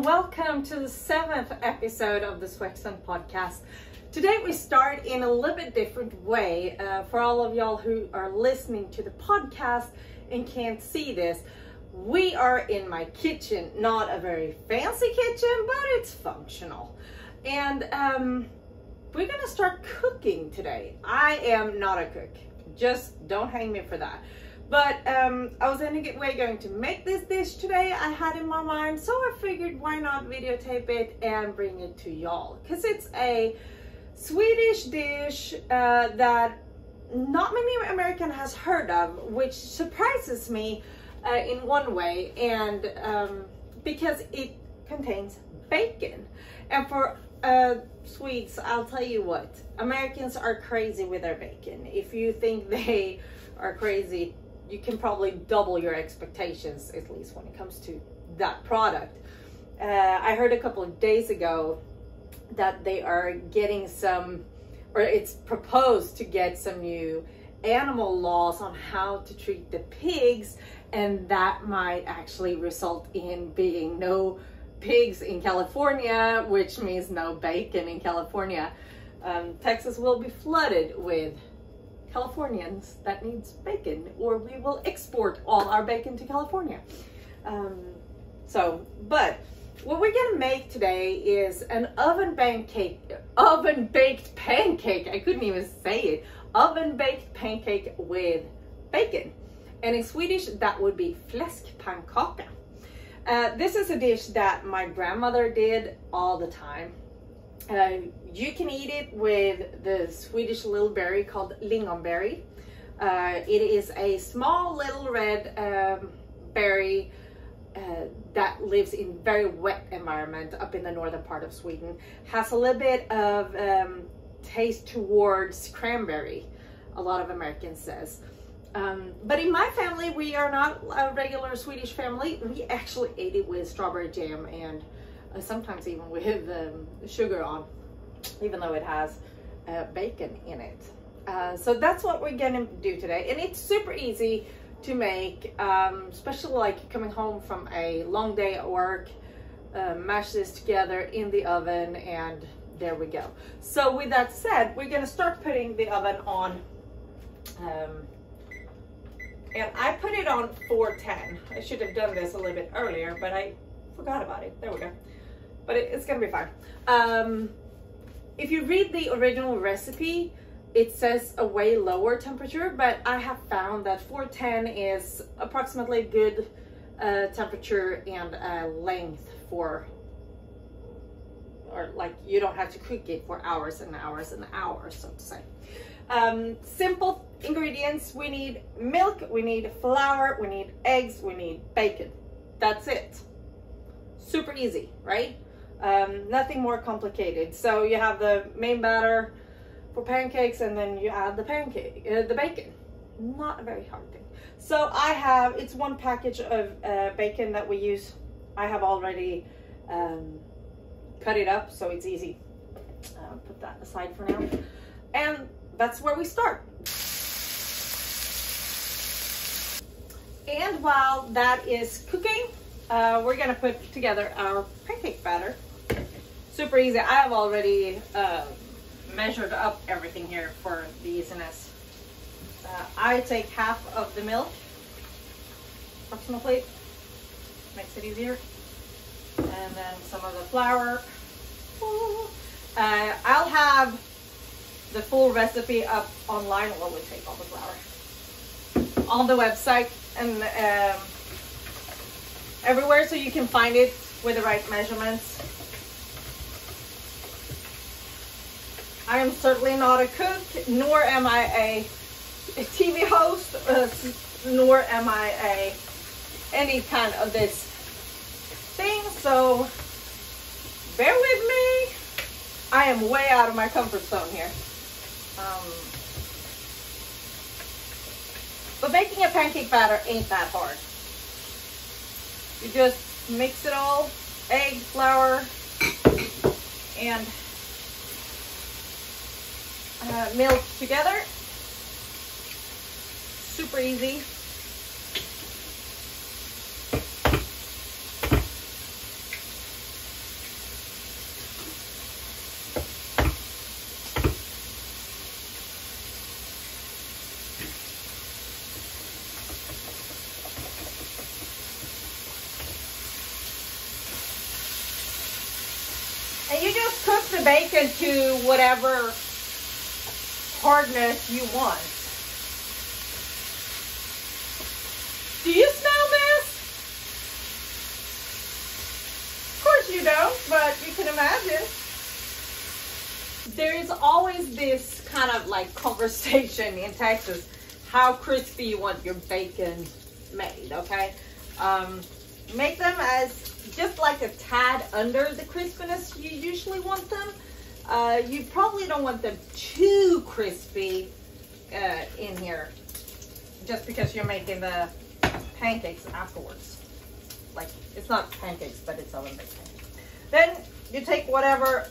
and welcome to the seventh episode of the Swexan podcast. Today we start in a little bit different way. Uh, for all of y'all who are listening to the podcast and can't see this, we are in my kitchen. Not a very fancy kitchen, but it's functional. And um, we're gonna start cooking today. I am not a cook. Just don't hang me for that. But um, I was anyway going to make this dish today I had in my mind, so I figured why not videotape it and bring it to y'all. Because it's a Swedish dish uh, that not many American has heard of, which surprises me uh, in one way, and um, because it contains bacon. And for uh, Swedes, I'll tell you what, Americans are crazy with their bacon. If you think they are crazy, you can probably double your expectations, at least when it comes to that product. Uh, I heard a couple of days ago that they are getting some, or it's proposed to get some new animal laws on how to treat the pigs, and that might actually result in being no pigs in California, which means no bacon in California. Um, Texas will be flooded with Californians that needs bacon, or we will export all our bacon to California. Um, so, but what we're gonna make today is an oven pancake, oven baked pancake. I couldn't even say it. Oven baked pancake with bacon. And in Swedish, that would be fläskpannkaka. Uh, this is a dish that my grandmother did all the time. Uh, you can eat it with the Swedish little berry called lingonberry. Uh, it is a small little red um, berry uh, that lives in very wet environment up in the northern part of Sweden. Has a little bit of um, taste towards cranberry, a lot of Americans says. Um, but in my family, we are not a regular Swedish family. We actually ate it with strawberry jam and sometimes even with um, sugar on even though it has uh, bacon in it. Uh, so that's what we're gonna do today. And it's super easy to make, um, especially like coming home from a long day at work, uh, mash this together in the oven and there we go. So with that said, we're gonna start putting the oven on, um, and I put it on 410. I should have done this a little bit earlier, but I forgot about it. There we go. But it, it's gonna be fine. Um, if you read the original recipe, it says a way lower temperature, but I have found that 410 is approximately good uh, temperature and uh, length for, or like you don't have to cook it for hours and hours and hours, so to say. Um, simple ingredients, we need milk, we need flour, we need eggs, we need bacon. That's it. Super easy, right? Um, nothing more complicated. So you have the main batter for pancakes and then you add the pancake, uh, the bacon. Not a very hard thing. So I have, it's one package of uh, bacon that we use. I have already um, cut it up so it's easy. Uh, put that aside for now. And that's where we start. And while that is cooking, uh, we're gonna put together our pancake batter super easy. I have already uh, measured up everything here for the easiness. Uh, I take half of the milk, approximately, makes it easier. And then some of the flour. Uh, I'll have the full recipe up online. Well, we take all the flour on the website and um, everywhere so you can find it with the right measurements. I am certainly not a cook, nor am I a TV host, uh, nor am I a any kind of this thing. So bear with me. I am way out of my comfort zone here. Um, but making a pancake batter ain't that hard. You just mix it all, egg, flour, and uh, together. Super easy. And you just cook the bacon to whatever hardness you want. Do you smell this? Of course you don't, but you can imagine. There is always this kind of like conversation in Texas, how crispy you want your bacon made, okay? Um, make them as just like a tad under the crispiness you usually want them. Uh, you probably don't want them too crispy uh, in here just because you're making the pancakes afterwards. Like, it's not pancakes, but it's oven baked pancakes. Then you take whatever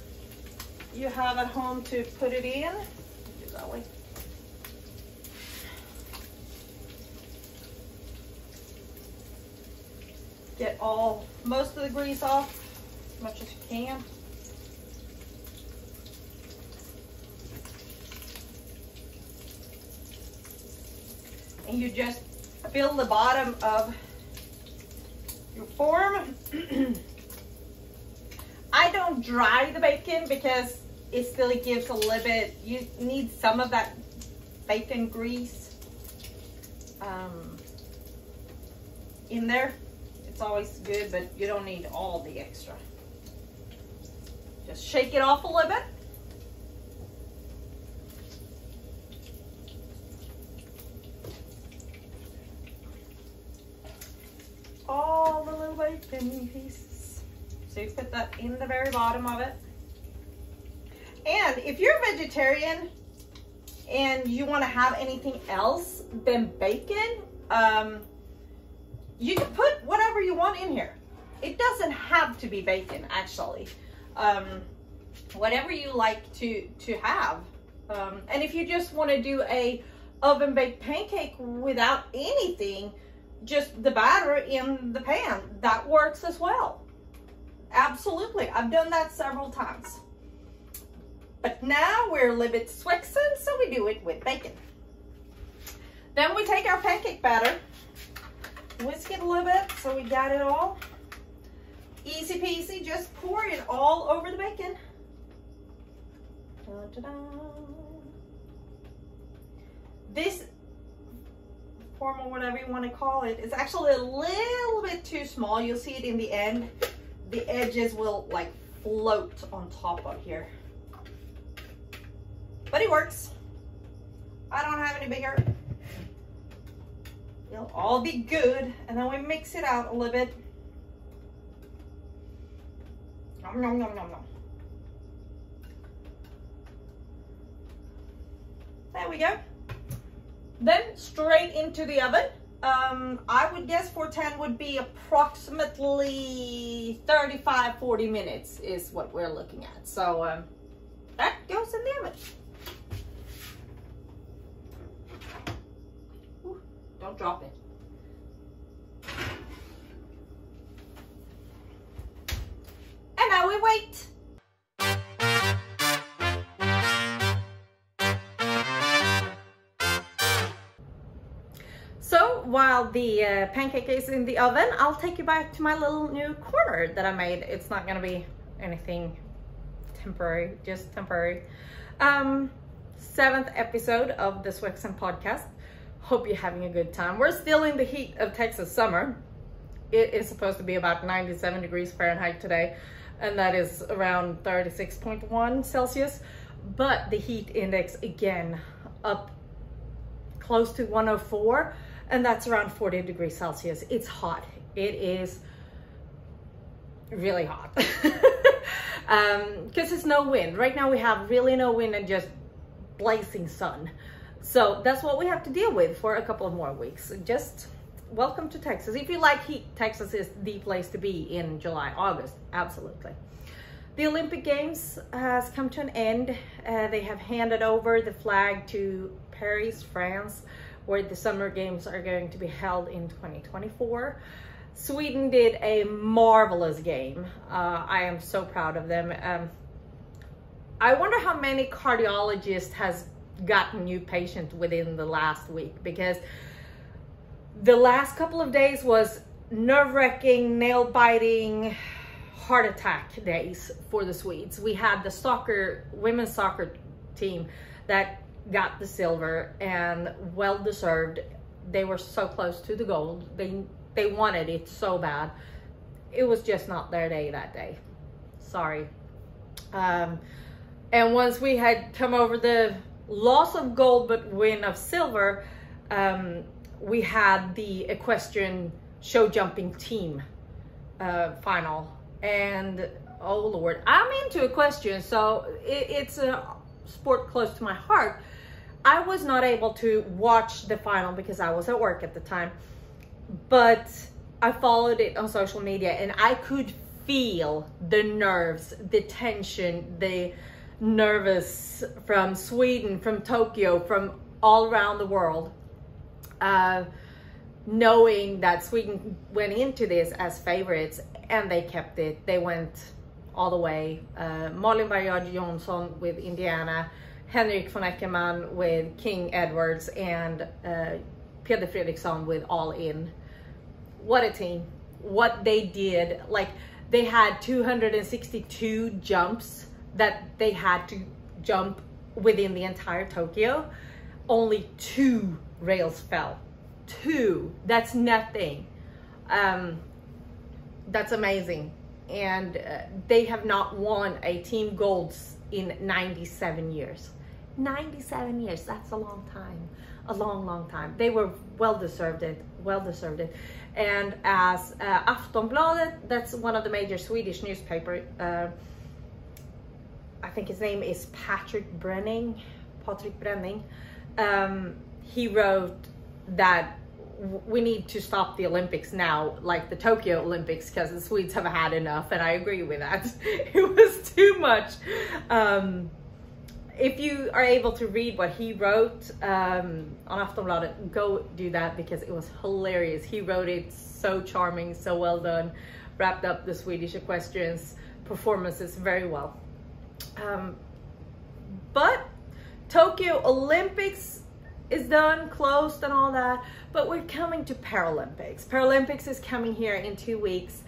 you have at home to put it in. Do that way. Get all, most of the grease off as much as you can. And you just fill the bottom of your form. I don't dry the bacon because it still gives a little bit, you need some of that bacon grease um, in there. It's always good, but you don't need all the extra. Just shake it off a little bit. Pieces. So you put that in the very bottom of it. And if you're a vegetarian and you want to have anything else than bacon, um, you can put whatever you want in here. It doesn't have to be bacon, actually. Um, whatever you like to, to have. Um, and if you just want to do a oven baked pancake without anything, just the batter in the pan, that works as well. Absolutely, I've done that several times. But now we're a little bit Swexan, so we do it with bacon. Then we take our pancake batter whisk it a little bit so we got it all. Easy peasy, just pour it all over the bacon. Da -da -da. This form or whatever you want to call it. it is actually a little bit too small. You'll see it in the end. The edges will like float on top of here. But it works. I don't have any bigger. It'll all be good. And then we mix it out a little bit. Nom, nom, nom, nom, nom. There we go. Then straight into the oven. Um, I would guess 410 would be approximately 35, 40 minutes is what we're looking at. So um, that goes in the oven. Don't drop it. And now we wait. While the uh, pancake is in the oven, I'll take you back to my little new corner that I made. It's not gonna be anything temporary, just temporary. Um, seventh episode of the Swexan podcast. Hope you're having a good time. We're still in the heat of Texas summer. It is supposed to be about 97 degrees Fahrenheit today, and that is around 36.1 Celsius. But the heat index again up close to 104, and that's around 40 degrees Celsius. It's hot. It is really hot because um, it's no wind. Right now we have really no wind and just blazing sun. So that's what we have to deal with for a couple of more weeks. Just welcome to Texas. If you like heat, Texas is the place to be in July, August, absolutely. The Olympic Games has come to an end. Uh, they have handed over the flag to Paris, France, where the Summer Games are going to be held in 2024. Sweden did a marvelous game. Uh, I am so proud of them. Um, I wonder how many cardiologists has gotten new patients within the last week because the last couple of days was nerve-wracking, nail-biting, heart attack days for the Swedes. We had the soccer, women's soccer team that got the silver and well deserved. They were so close to the gold. They they wanted it so bad. It was just not their day that day. Sorry. Um, and once we had come over the loss of gold but win of silver, um, we had the equestrian show jumping team uh, final. And oh Lord, I'm into equestrian, so it, it's a sport close to my heart. I was not able to watch the final because I was at work at the time, but I followed it on social media and I could feel the nerves, the tension, the nervous from Sweden, from Tokyo, from all around the world. Uh, knowing that Sweden went into this as favorites and they kept it. They went all the way. Uh, Malin Baryard-Johnsson with Indiana, Henrik von Eckermann with King Edwards, and uh, Peder Fredricson with All In. What a team. What they did. Like, they had 262 jumps that they had to jump within the entire Tokyo. Only two rails fell two. That's nothing. Um, that's amazing. And uh, they have not won a team gold in 97 years. 97 years, that's a long time. A long, long time. They were well deserved it, well deserved it. And as uh, Aftonbladet, that's one of the major Swedish newspaper, uh, I think his name is Patrick Brenning, Patrick Brenning. Um, he wrote that we need to stop the Olympics now, like the Tokyo Olympics, because the Swedes have had enough, and I agree with that. it was too much. Um, if you are able to read what he wrote um, on Aftonbladet, go do that because it was hilarious. He wrote it so charming, so well done, wrapped up the Swedish equestrians performances very well. Um, but Tokyo Olympics is done, closed and all that, but we're coming to Paralympics. Paralympics is coming here in two weeks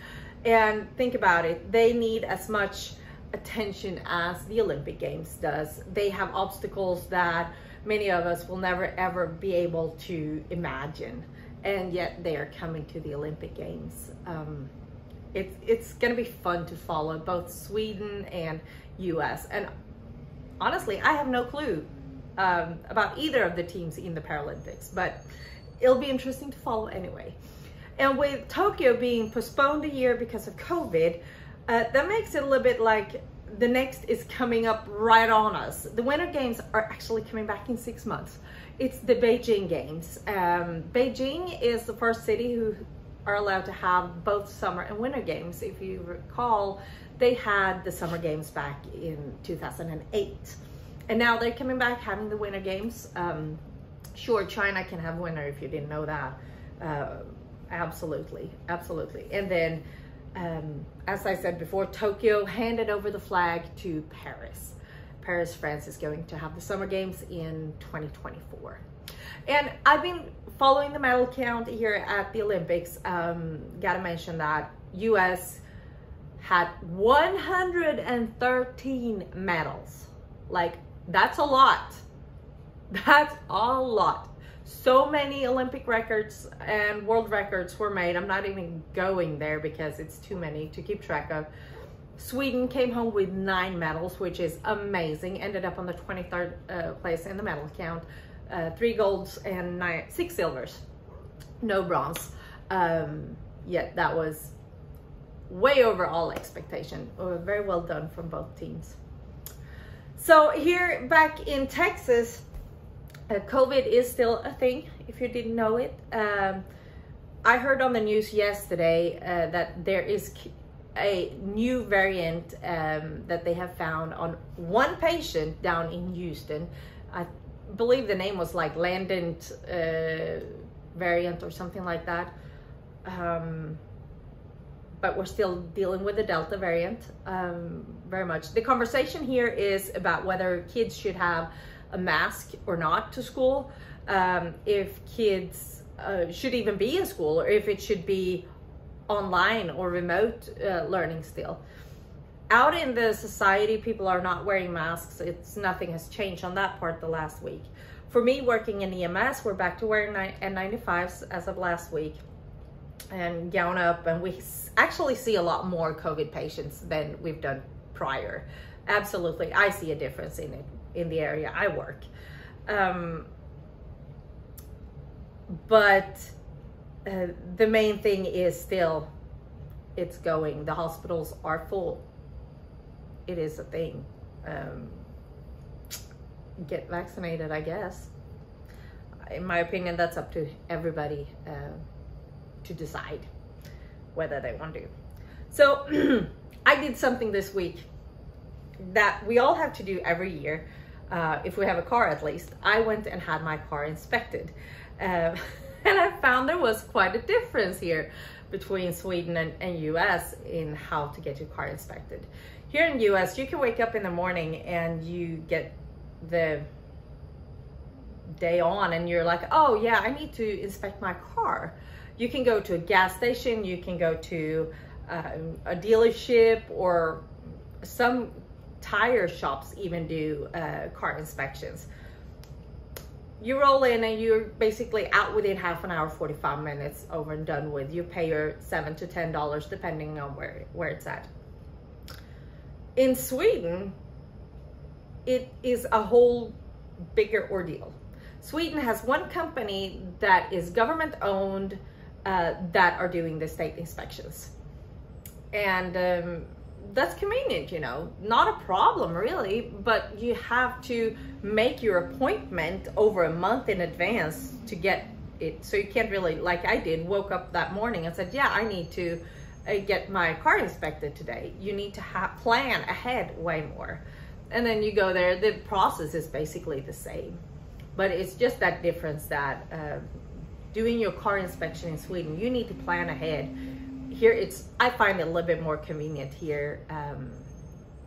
and think about it, they need as much attention as the Olympic Games does. They have obstacles that many of us will never ever be able to imagine and yet they are coming to the Olympic Games. Um, it's, it's gonna be fun to follow both Sweden and US and honestly I have no clue um, about either of the teams in the Paralympics, but it'll be interesting to follow anyway. And with Tokyo being postponed a year because of COVID, uh, that makes it a little bit like the next is coming up right on us. The Winter Games are actually coming back in six months. It's the Beijing Games. Um, Beijing is the first city who are allowed to have both summer and winter games. If you recall, they had the summer games back in 2008. And now they're coming back having the winter games. Um, sure, China can have winter if you didn't know that. Uh, absolutely, absolutely. And then, um, as I said before, Tokyo handed over the flag to Paris. Paris, France is going to have the summer games in 2024. And I've been following the medal count here at the Olympics. Um, gotta mention that US had 113 medals. Like that's a lot. That's a lot. So many Olympic records and world records were made. I'm not even going there because it's too many to keep track of. Sweden came home with nine medals, which is amazing. Ended up on the 23rd uh, place in the medal count. Uh, three golds and nine, six silvers. No bronze. Um, yet that was way over all expectation. Uh, very well done from both teams. So here back in Texas, uh, COVID is still a thing, if you didn't know it. Um, I heard on the news yesterday uh, that there is a new variant um, that they have found on one patient down in Houston. I believe the name was like Lambda uh, variant or something like that. Um, but we're still dealing with the Delta variant um, very much. The conversation here is about whether kids should have a mask or not to school, um, if kids uh, should even be in school, or if it should be online or remote uh, learning still. Out in the society, people are not wearing masks. It's nothing has changed on that part the last week. For me, working in EMS, we're back to wearing N95s as of last week and gown up, and we actually see a lot more COVID patients than we've done prior. Absolutely, I see a difference in it in the area I work. Um, but uh, the main thing is still it's going. The hospitals are full. It is a thing. Um, get vaccinated, I guess. In my opinion, that's up to everybody uh, to decide whether they want to. So I did something this week that we all have to do every year, uh, if we have a car at least. I went and had my car inspected. Uh, and I found there was quite a difference here between Sweden and, and US in how to get your car inspected. Here in US, you can wake up in the morning and you get the day on and you're like, oh yeah, I need to inspect my car. You can go to a gas station, you can go to um, a dealership or some tire shops even do uh, car inspections. You roll in and you're basically out within half an hour 45 minutes over and done with. You pay your seven to ten dollars depending on where where it's at. In sweden it is a whole bigger ordeal. Sweden has one company that is government owned uh, that are doing the state inspections. And um, that's convenient, you know, not a problem really, but you have to make your appointment over a month in advance to get it. So you can't really, like I did, woke up that morning and said, yeah, I need to uh, get my car inspected today. You need to have plan ahead way more. And then you go there, the process is basically the same, but it's just that difference that uh, doing your car inspection in Sweden, you need to plan ahead here it's I find it a little bit more convenient here um,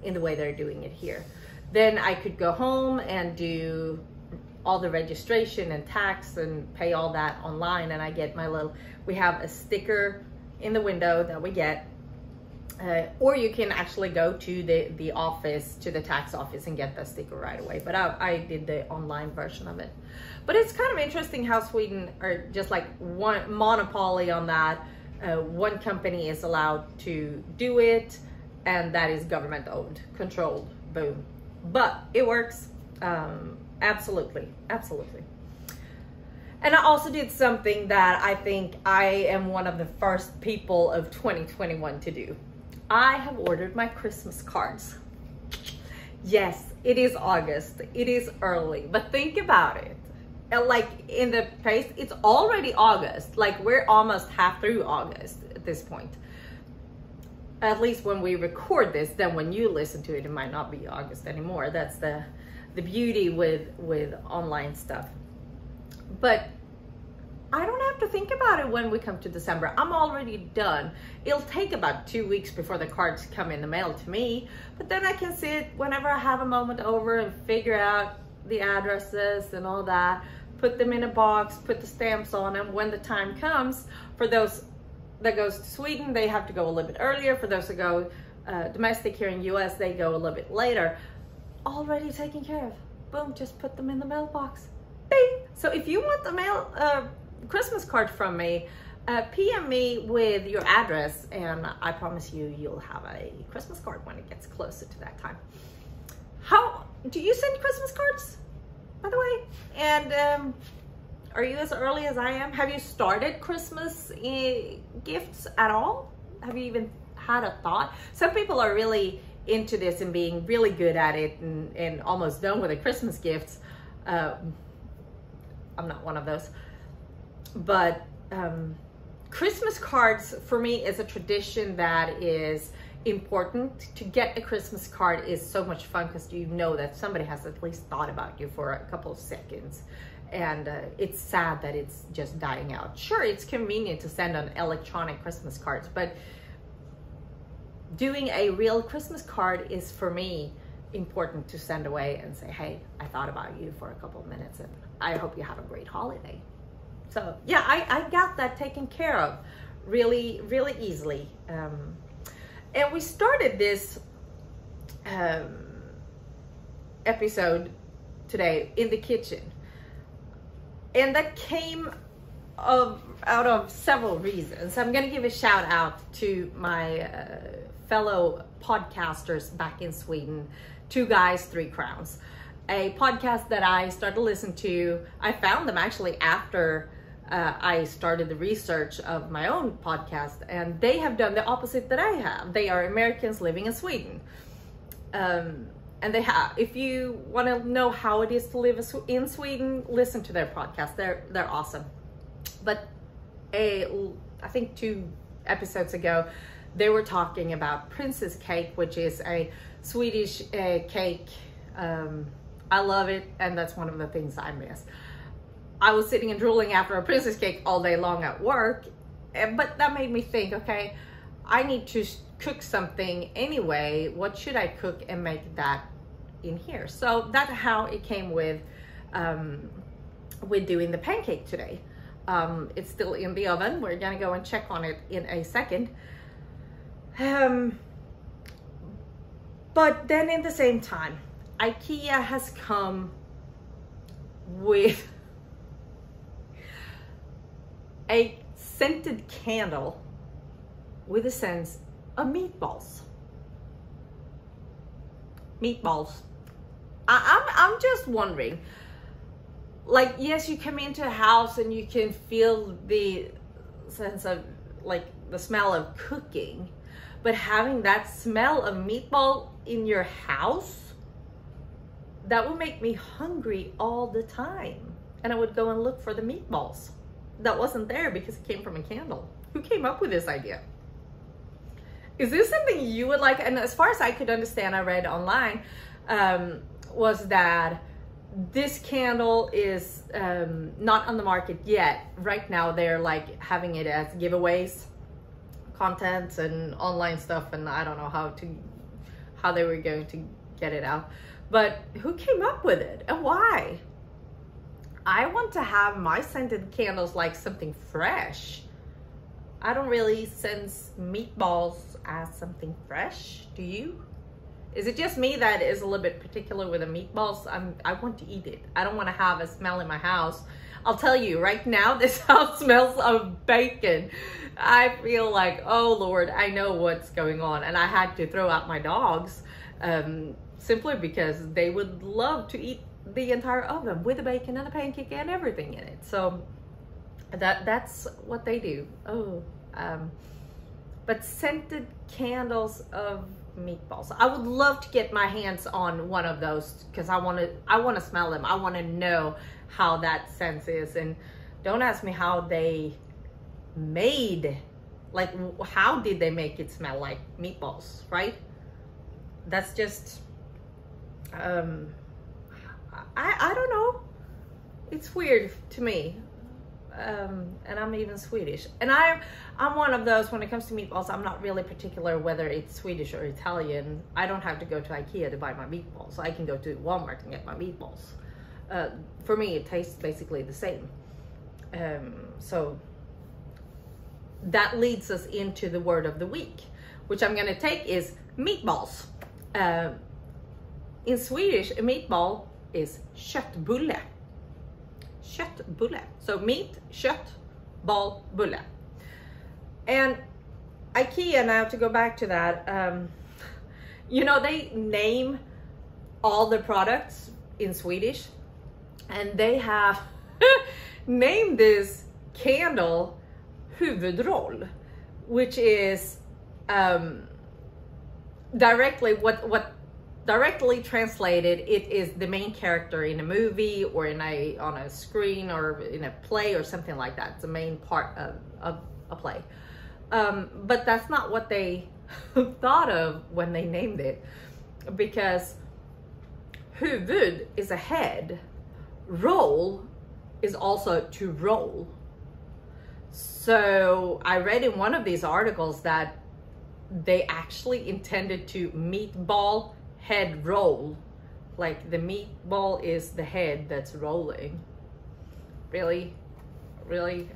in the way they're doing it here. Then I could go home and do all the registration and tax and pay all that online and I get my little, we have a sticker in the window that we get uh, or you can actually go to the, the office, to the tax office and get the sticker right away. But I, I did the online version of it. But it's kind of interesting how Sweden are just like one monopoly on that uh, one company is allowed to do it and that is government owned, controlled, boom. But it works, um, absolutely, absolutely. And I also did something that I think I am one of the first people of 2021 to do. I have ordered my Christmas cards. Yes, it is August, it is early, but think about it Uh, like in the pace it's already august like we're almost half through august at this point at least when we record this then when you listen to it it might not be august anymore that's the the beauty with with online stuff but I don't have to think about it when we come to December. I'm already done. It'll take about two weeks before the cards come in the mail to me, but then I can sit whenever I have a moment over and figure out the addresses and all that put them in a box, put the stamps on them. When the time comes for those that goes to Sweden, they have to go a little bit earlier. For those that go uh, domestic here in US, they go a little bit later. Already taken care of. Boom, just put them in the mailbox. Bing! So if you want the mail uh, Christmas card from me, uh, PM me with your address and I promise you, you'll have a Christmas card when it gets closer to that time. How, do you send Christmas cards? by the way. And um, are you as early as I am? Have you started Christmas uh, gifts at all? Have you even had a thought? Some people are really into this and being really good at it and, and almost done with the Christmas gifts. Uh, I'm not one of those. But um, Christmas cards for me is a tradition that is important to get a Christmas card is so much fun because you know that somebody has at least thought about you for a couple of seconds and uh, it's sad that it's just dying out. Sure, it's convenient to send on electronic Christmas cards, but doing a real Christmas card is for me important to send away and say, hey, I thought about you for a couple of minutes and I hope you have a great holiday. So yeah, I, I got that taken care of really, really easily. Um, and we started this um, episode today in the kitchen. And that came of out of several reasons. I'm going to give a shout out to my uh, fellow podcasters back in Sweden, Two Guys, Three Crowns, a podcast that I started to listen to. I found them actually after uh, I started the research of my own podcast, and they have done the opposite that I have. They are Americans living in Sweden. Um, and they have if you want to know how it is to live in Sweden listen to their podcast they're they're awesome but a I think two episodes ago they were talking about princess cake which is a Swedish uh, cake um, I love it and that's one of the things I miss I was sitting and drooling after a princess cake all day long at work but that made me think okay I need to cook something anyway. What should I cook and make that in here? So that's how it came with um, with doing the pancake today. Um, it's still in the oven. We're gonna go and check on it in a second. Um, but then in the same time IKEA has come with a scented candle with a sense of meatballs. Meatballs. I, I'm, I'm just wondering, like, yes, you come into a house and you can feel the sense of, like, the smell of cooking, but having that smell of meatball in your house, that would make me hungry all the time. And I would go and look for the meatballs that wasn't there because it came from a candle. Who came up with this idea? Is this something you would like? And as far as I could understand, I read online, um, was that this candle is um, not on the market yet. Right now, they're like having it as giveaways, contents and online stuff, and I don't know how to how they were going to get it out. But who came up with it and why? I want to have my scented candles like something fresh. I don't really sense meatballs as something fresh. Do you? Is it just me that is a little bit particular with the meatballs? I'm, I want to eat it. I don't want to have a smell in my house. I'll tell you right now, this house smells of bacon. I feel like, oh Lord, I know what's going on. And I had to throw out my dogs um, simply because they would love to eat the entire oven with the bacon and the pancake and everything in it. So that that's what they do. Oh, um, but scented candles of meatballs. I would love to get my hands on one of those because I want to I want to smell them. I want to know how that sense is and don't ask me how they made like how did they make it smell like meatballs, right? That's just um I, I don't know. It's weird to me. Um, and I'm even Swedish. And I, I'm one of those, when it comes to meatballs, I'm not really particular whether it's Swedish or Italian. I don't have to go to Ikea to buy my meatballs. I can go to Walmart and get my meatballs. Uh, for me, it tastes basically the same. Um, so that leads us into the word of the week, which I'm going to take is meatballs. Uh, in Swedish, a meatball is köttbulle. Köttbulle. So meat, kött, ball, bulle. And IKEA now to go back to that, um, you know, they name all the products in Swedish and they have named this candle huvudroll, which is um, directly what, what directly translated it is the main character in a movie or in a on a screen or in a play or something like that. It's the main part of, of a play. Um, but that's not what they thought of when they named it because huvud is a head roll is also to roll. So i read in one of these articles that they actually intended to meatball head roll. Like the meatball is the head that's rolling. Really? Really?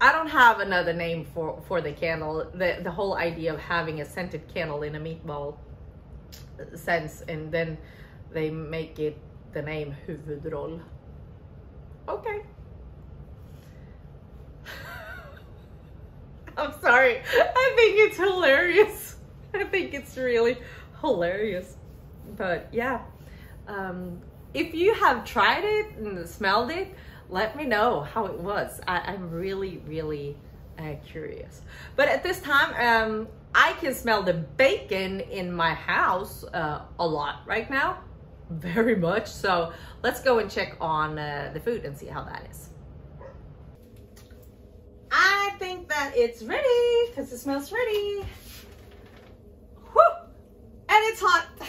I don't have another name for for the candle. The the whole idea of having a scented candle in a meatball sense, and then they make it the name huvudroll. Okay. I'm sorry. I think it's hilarious. I think it's really hilarious. But yeah, um, if you have tried it and smelled it, let me know how it was. I, am really, really uh, curious. But at this time, um, I can smell the bacon in my house uh, a lot right now. Very much. So let's go and check on uh, the food and see how that is. I think that it's ready because it smells ready. And it's hot.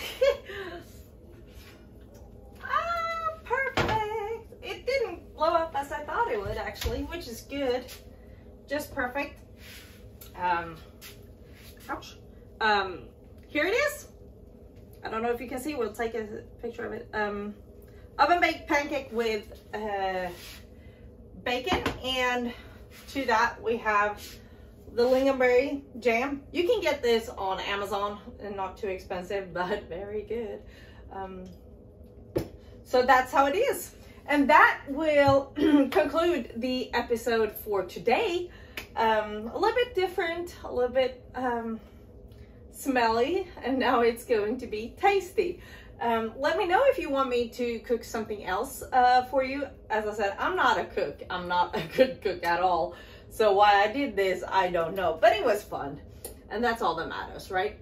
ah, perfect. It didn't blow up as I thought it would actually, which is good. Just perfect. Um, ouch. Um, here it is. I don't know if you can see. We'll take a picture of it. Um, oven baked pancake with uh, bacon and to that we have the lingonberry jam. You can get this on Amazon and not too expensive, but very good. Um, so that's how it is. And that will conclude the episode for today. Um, a little bit different, a little bit um, smelly, and now it's going to be tasty. Um, let me know if you want me to cook something else uh, for you. As I said, I'm not a cook. I'm not a good cook at all. So why I did this, I don't know. But it was fun. And that's all that matters, right?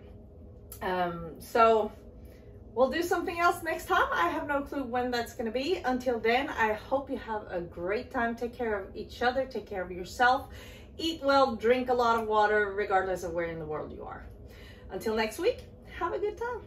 Um, so we'll do something else next time. I have no clue when that's going to be. Until then, I hope you have a great time. Take care of each other. Take care of yourself. Eat well. Drink a lot of water, regardless of where in the world you are. Until next week, have a good time.